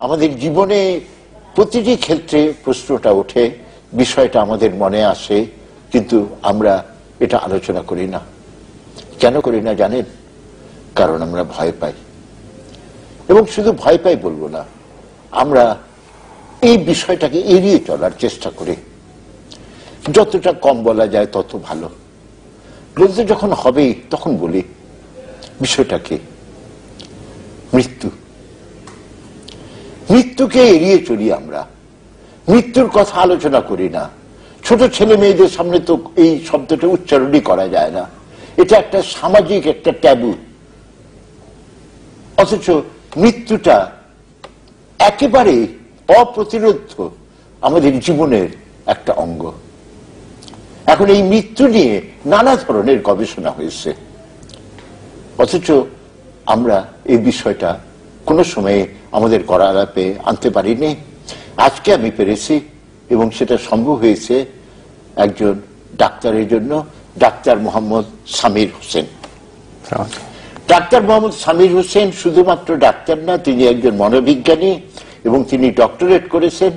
আমাদের জীবনে প্রতিটি ক্ষেত্রে প্রশ্নটা ওঠে, বিষয়টা আমাদের মনে আসে, কিন্তু আমরা এটা আলোচনা করি না। কেন করি না জানেন? কারণ আমরা ভয় পাই। এবং শুধু ভয় পাই বলব না, আমরা এই বিষয়টাকে এড়িয়ে চলার চেষ্টা করি। যতটা কম বলা যায় তত ভালো। বলতে যখন হবেই, তখন বলি বিষয়টাকে মৃত্যু। মৃত্যুকে এড়িয়ে চলি আমরা। মৃত্যুর কথা আলোচনা করি না। ছোট ছেলে মেয়েদের সামনে তো এই শব্দটা উচ্চারণই করা যায় না। এটা একটা সামাজিক, একটা ট্যাবু। অথচ মৃত্যুটা একেবারে অপ্রতিরোধ আমাদের জীবনের একটা অঙ্গ। এখন এই মৃত্যু নিয়ে নানা ধরনের গবেষণা হয়েছে। অথচ আমরা এই বিষয়টা কোনো সময়ে আমাদের করা আলাপে আনতে পারিনি। আজকে আমি পেরেছি এবং সেটা সম্ভব হয়েছে একজন ডাক্তারের জন্য, ডাক্তার মোহাম্মদ সামির হোসেন। ডাক্তার মোহাম্মদ সামির হোসেন শুধুমাত্র ডাক্তার না, তিনি একজন মনোবিজ্ঞানী এবং তিনি ডক্টরেট করেছেন।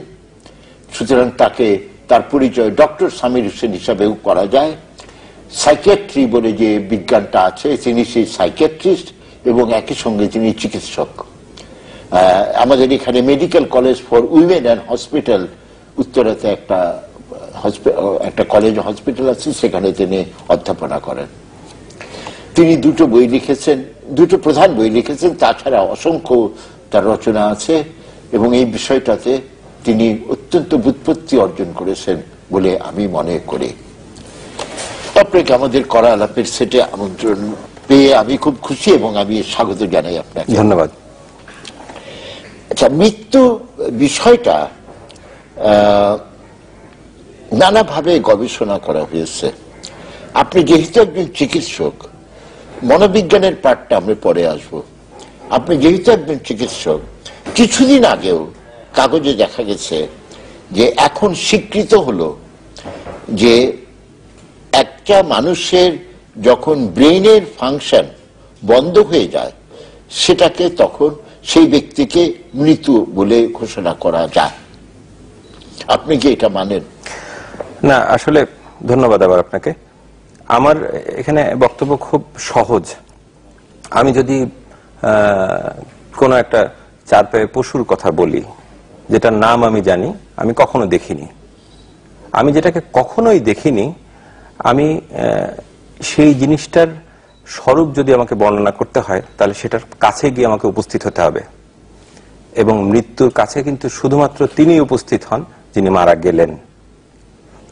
সুতরাং তাকে তার পরিচয় ডক্টর সামির হোসেন হিসাবেও করা যায়। সাইকেট্রি বলে যে বিজ্ঞানটা আছে, তিনি সেই সাইকেট্রিস্ট এবং একই সঙ্গে তিনি চিকিৎসক। আমাদের এখানে medical college for women and hospital উত্তরাতে একটা একটা কলেজ হসপিটাল আছে, সেখানে তিনি অধ্যাপনা করেন। তিনি দুটো বই লিখেছেন, দুটো প্রধান বই লিখেছেন, তাছাড়া অসংখ্য তার রচনা আছে, এবং এই বিষয়টাতে তিনি অত্যন্ত বুৎপত্তি অর্জন করেছেন বলে আমি মনে করি। আপনাকে আমাদের করা আলাপের সেটে আমন্ত্রণ পেয়ে আমি খুব খুশি, এবং আমি স্বাগত জানাই আপনাকে। ধন্যবাদ। আচ্ছা মৃত্যু বিষয়টা নানাভাবে গবেষণা করা হয়েছে। আপনি যেহেতু একজন চিকিৎসক, মনোবিজ্ঞানের পাঠটা আমরা পরে আসব। আপনি যেহেতু একজন চিকিৎসক, কিছুদিন আগেও কাগজে দেখা গেছে যে এখন স্বীকৃত হলো যে একটা মানুষের যখন ব্রেইনের ফাংশন বন্ধ হয়ে যায়, সেটাকে তখন সেই ব্যক্তিকে মৃত বলে ঘোষণা করা যায়। আপনি কি এটা মানেন? না, আসলে ধন্যবাদ আবার আপনাকে। আমার এখানে বক্তব্য খুব সহজ। আমি যদি কোনো একটা চার পায়ে পশুর কথা বলি, যেটার নাম আমি জানি, আমি কখনো দেখিনি। আমি যেটাকে কখনোই দেখিনি, আমি সেই জিনিসটার স্বরূপ যদি আমাকে বর্ণনা করতে হয়, তাহলে সেটার কাছে গিয়ে আমাকে উপস্থিত হতে হবে। এবং মৃত্যুর কাছে কিন্তু শুধুমাত্র তিনি উপস্থিত হন, যিনি মারা গেলেন।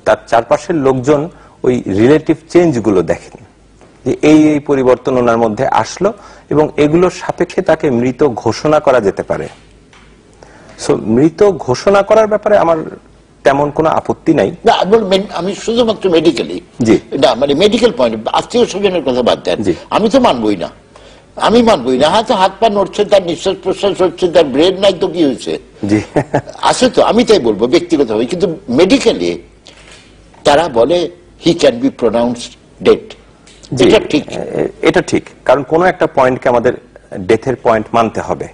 তার চারপাশের লোকজন ওই রিলেটিভ চেঞ্জগুলো দেখেন, যে এই এই পরিবর্তন ওনার মধ্যে আসলো এবং এগুলোর সাপেক্ষে তাকে মৃত ঘোষণা করা যেতে পারে। সো মৃত ঘোষণা করার ব্যাপারে আমার তেমন কোনো আপত্তি নাই। না আমি শুধুমাত্র মেডিকেলি জি। না মানে মেডিকেল পয়েন্ট আত্মীয় স্বজনের কথা বাদ দেন। আমি তো মানবই না। আমি মানবই না। হয়তো হাত পা নড়ছে তার নিঃশ্বাস প্রশ্বাস হচ্ছে তার ব্রেন নাই তো কি হয়েছে? আছে তো আমি তাই বলব ব্যক্তিগতভাবে। কিন্তু মেডিকেলি তারা বলে he can be pronounced dead এটা ঠিক। এটা ঠিক। কারণ কোন একটা পয়েন্টকে আমাদের ডেথের পয়েন্ট মানতে হবে।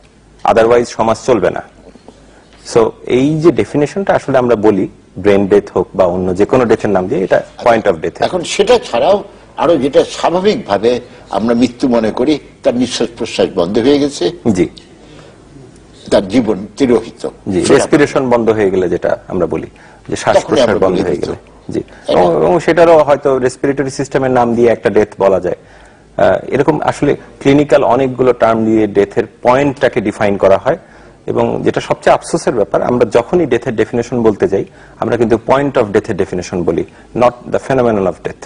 আদারওয়াইজ সমাজ চলবে না। সো এই যে ডেফিনেশনটা আসলে আমরা বলি ব্রেন ডেথ হোক বা অন্য যে কোনো ডেথের নাম দিয়ে এটা পয়েন্ট অফ ডেথ এখন সেটা ছাড়াও আরও যেটা স্বাভাবিকভাবে আমরা মৃত্যু মনে করি তার নিঃশ্বাস প্রশ্বাস বন্ধ হয়ে গেছে। জি। তার জীবন তিরোহিত। জি রেসপিরেশন বন্ধ হয়ে গেলে যেটা আমরা বলি যে শ্বাস প্রশ্বাস বন্ধ হয়ে গেলে। জি। এবং সেটারও হয়তো রেসপিরেটরি সিস্টেমের নাম দিয়ে একটা ডেথ বলা যায়। এরকম আসলে ক্লিনিক্যাল অনেকগুলো টার্ম দিয়ে ডেথের পয়েন্টটাকে ডিফাইন করা হয়। এবং যেটা সবচেয়ে আফসোসের ব্যাপার, আমরা যখনই ডেথের ডেফিনেশন বলতে যাই, আমরা কিন্তু পয়েন্ট অফ ডেথের ডেফিনেশন বলি not the phenomenon of death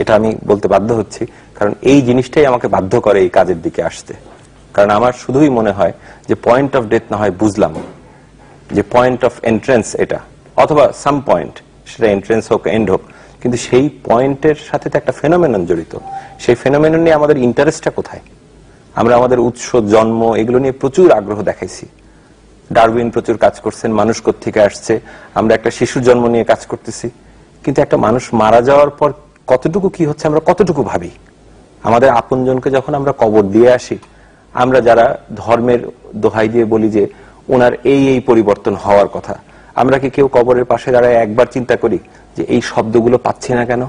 এটা আমি বলতে বাধ্য হচ্ছি, কারণ এই জিনিসটাই আমাকে বাধ্য করে এই কাজের দিকে আসতে। কারণ আমার শুধুই মনে হয় যে পয়েন্ট অফ ডেথ না হয় বুঝলাম, যে পয়েন্ট অফ এন্ট্রেন্স এটা, অথবা সাম পয়েন্ট সেটা এন্ট্রেন্স হোক এন্ড হোক, কিন্তু সেই পয়েন্টের সাথে তো একটা ফেনোমেনন জড়িত। সেই ফেনোমেনন নিয়ে আমাদের ইন্টারেস্টটা কোথায়? আমরা আমাদের উৎস, জন্ম, এগুলো নিয়ে প্রচুর আগ্রহ দেখাইছি। ডারউইন প্রচুর কাজ করছেন, মানুষ থেকে আসছে, আমরা একটা শিশুর জন্ম নিয়ে কাজ করতেছি। কিন্তু একটা মানুষ মারা যাওয়ার পর কতটুকু কি হচ্ছে আমরা কতটুকু ভাবি? আমাদের আপনজনকে যখন আমরা কবর দিয়ে আসি, আমরা যারা ধর্মের দোহাই দিয়ে বলি যে ওনার এই এই পরিবর্তন হওয়ার কথা, আমরা কি কেউ কবরের পাশে দাঁড়ায় একবার চিন্তা করি যে এই শব্দগুলো পাচ্ছি না কেন?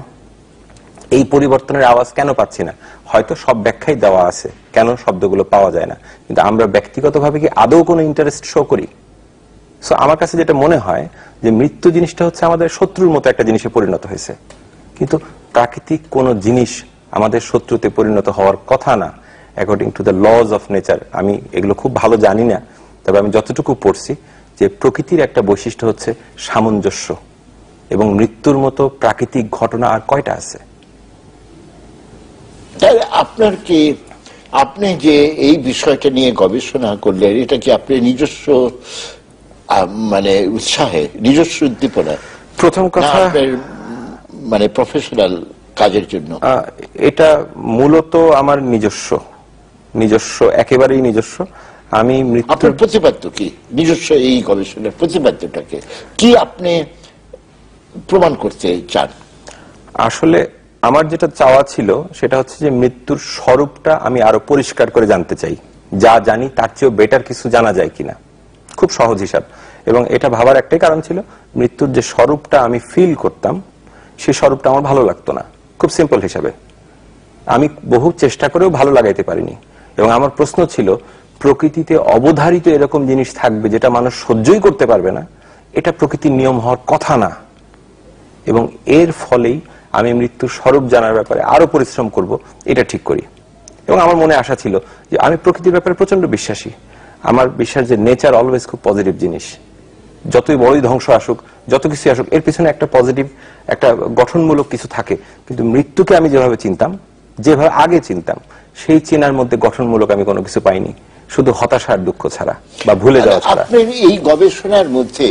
এই পরিবর্তনের আওয়াজ কেন পাচ্ছি না? হয়তো সব ব্যাখ্যাই দেওয়া আছে। কেন শব্দগুলো পাওয়া যায় না? কিন্তু আমরা ব্যক্তিগতভাবে কি আদৌ কোনো ইন্টারেস্ট শো করি? সো আমার কাছে যেটা মনে হয় যে মৃত্যু জিনিসটা হচ্ছে আমাদের শত্রুর মতো একটা জিনিসে পরিণত হয়েছে। কিন্তু প্রাকৃতিক কোনো জিনিস আমাদের শত্রুতে পরিণত হওয়ার কথা না। According to the laws of nature আমি এগুলো খুব ভালো জানি না। তবে আমি যতটুকু পড়ছি যে প্রকৃতির একটা বৈশিষ্ট্য হচ্ছে সামঞ্জস্য। এবং মৃত্যুর মতো প্রাকৃতিক ঘটনা আর কয়টা আছে? আপনার কি আপনি যে এই বিষয়টা নিয়ে গবেষণা করলেন এটা কি আপনি নিজস্ব মানে উৎসাহে নিজস্ব উদ্দীপনা প্রথম কথা মানে প্রফেশনাল কাজের জন্য? এটা মূলত আমার নিজস্ব নিজস্ব একেবারেই নিজস্ব। আমি আপনার প্রতিপাদ্য কি? নিজস্ব এই গবেষণার প্রতিপাদ্যটাকে। কি আপনি প্রমাণ করতে চান? আসলে আমার যেটা চাওয়া ছিল সেটা হচ্ছে যে মৃত্যুর স্বরূপটা আমি আরও পরিষ্কার করে জানতে চাই। যা জানি তার চেয়েও বেটার কিছু জানা যায় কিনা। খুব সহজ হিসাব। এবং এটা ভাবার একটাই কারণ ছিল, মৃত্যুর যে স্বরূপটা আমি ফিল করতাম সেই স্বরূপটা আমার ভালো লাগতো না। খুব সিম্পল হিসাবে। আমি বহু চেষ্টা করেও ভালো লাগাইতে পারিনি। এবং আমার প্রশ্ন ছিল, প্রকৃতিতে অবধারিত এরকম জিনিস থাকবে যেটা মানুষ সহ্যই করতে পারবে না? এটা প্রকৃতির নিয়ম হওয়ার কথা না। এবং এর ফলেই আমি মৃত্যুর স্বরূপ জানার ব্যাপারে আরও পরিশ্রম করব, এটা ঠিক করি। এবং আমার মনে আশা ছিল যে আমি প্রকৃতির ব্যাপারে প্রচণ্ড বিশ্বাসী। আমার বিশ্বাস যে নেচার অলওয়েজ খুব পজিটিভ জিনিস। যতই বড়ই ধ্বংস আসুক, যত কিছু আসুক, এর পিছনে একটা পজিটিভ একটা গঠনমূলক কিছু থাকে। কিন্তু মৃত্যুকে আমি যেভাবে চিনতাম, যেভাবে আগে চিনতাম, সেই চেনার মধ্যে গঠনমূলক আমি কোনো কিছু পাইনি। শুধু হতাশার দুঃখ ছাড়া বা ভুলে যাওয়া ছাড়া। এই গবেষণার মধ্যে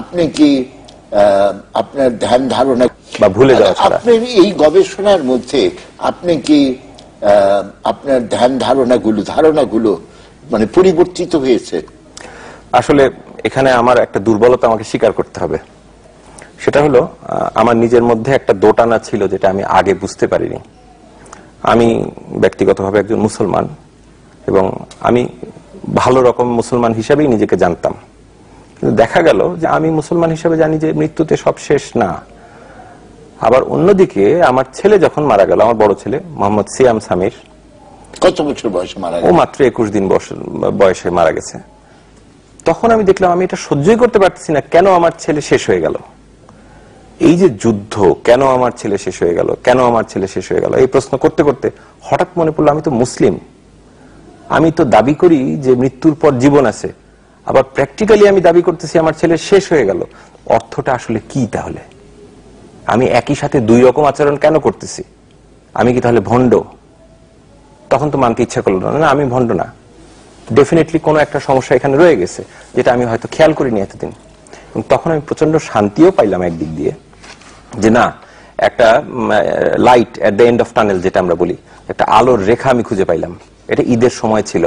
আপনি কি আপনার ধ্যান ধারণা বা ভুলে যাওয়া ছাড়া। আপনার এই গবেষণার মধ্যে আপনি কি আপনার ধ্যান ধারণাগুলো ধারণাগুলো মানে পরিবর্তিত হয়েছে? আসলে এখানে আমার একটা দুর্বলতা আমাকে স্বীকার করতে হবে। সেটা হলো আমার নিজের মধ্যে একটা দোটানা ছিল যেটা আমি আগে বুঝতে পারিনি। আমি ব্যক্তিগতভাবে একজন মুসলমান এবং আমি ভালো রকম মুসলমান হিসাবেই নিজেকে জানতাম। কিন্তু দেখা গেল যে আমি মুসলমান হিসেবে জানি যে মৃত্যুতে সব শেষ না। আবার অন্যদিকে আমার ছেলে যখন মারা গেল আমার বড় ছেলে মোহাম্মদ সিয়াম সামির কত বছর বয়সে মারা ও মাত্র একুশ দিন বয়সে মারা গেছে। তখন আমি দেখলাম আমি এটা সহ্যই করতে পারতেছি না কেন আমার ছেলে শেষ হয়ে গেল? এই যে যুদ্ধ কেন আমার ছেলে শেষ হয়ে গেল? কেন আমার ছেলে শেষ হয়ে গেল? এই প্রশ্ন করতে করতে হঠাৎ মনে পড়ল আমি তো মুসলিম। আমি তো দাবি করি যে মৃত্যুর পর জীবন আছে। আবার প্র্যাকটিক্যালি আমি দাবি করতেছি আমার ছেলে শেষ হয়ে গেল। অর্থটা আসলে কি তাহলে? আমি একই সাথে দুই রকম আচরণ কেন করতেছি? আমি কি তাহলে ভণ্ড? তখন তো মানতে ইচ্ছা করল না। আমি ভণ্ড না। ডেফিনেটলি কোনো একটা সমস্যা এখানে রয়ে গেছে, যেটা আমি হয়তো খেয়াল করিনি এতদিন। তখন আমি প্রচণ্ড শান্তিও পাইলাম একদিক দিয়ে যে না, একটা light at the end of tunnel যেটা আমরা বলি, একটা আলোর রেখা আমি খুঁজে পাইলাম। এটা ঈদের সময় ছিল।